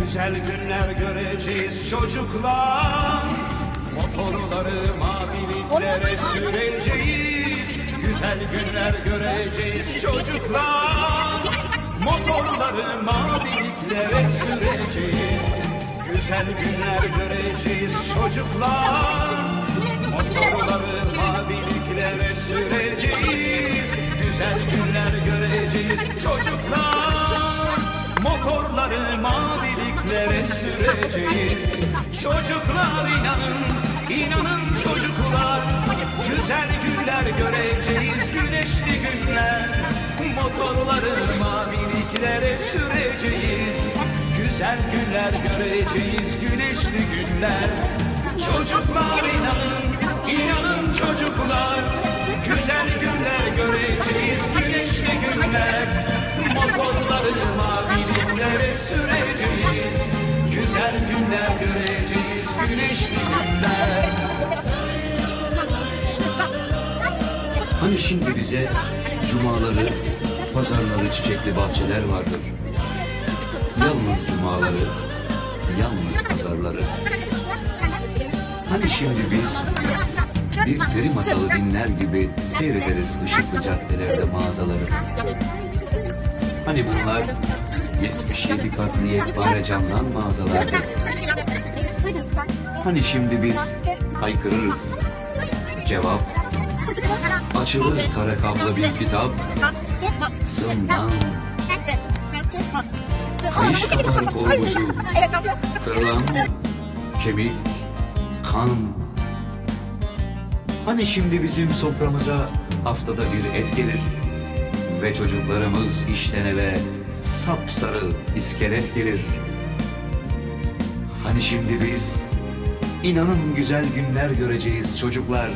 Güzel günler göreceğiz çocuklar. Motorları maviliklere süreceğiz. Güzel günler göreceğiz çocuklar Motorları maviliklere süreceğiz Güzel günler göreceğiz çocuklar. Motorları maviliklere süreceğiz Güzel günler göreceğiz çocuklar. Motorları maviliklere süreceğiz Çocuklar inanın, inanın çocuklar. Güzel günler göreceğiz, güneşli günler. Motorları maviliklere Güzel günler göreceğiz, güneşli günler. Çocuklar inanın, inanın çocuklar. Güzel günler göreceğiz, güneşli günler. Motorları maviliklere süreceğiz. Güzel günler göreceğiz, güneşli günler. Hani şimdi bize cumaları, pazarları, çiçekli bahçeler vardır. Yalnız cumaları, yalnız pazarları. Hani şimdi biz bir peri masalı dinler gibi seyrederiz ışıklı caddelerde mağazaları. Hani bunlar 77 katlı yekpare camdan mağazalardır. Hani şimdi biz haykırırız. Cevap açılır kara kaplı bir kitap. Zımdan kayış kapar korkusu. Kırılan kemik, kan. Hani şimdi bizim soframıza haftada bir et gelir ve çocuklarımız işten eve sapsarı iskelet gelir. Hani şimdi biz inanın güzel günler göreceğiz çocuklar.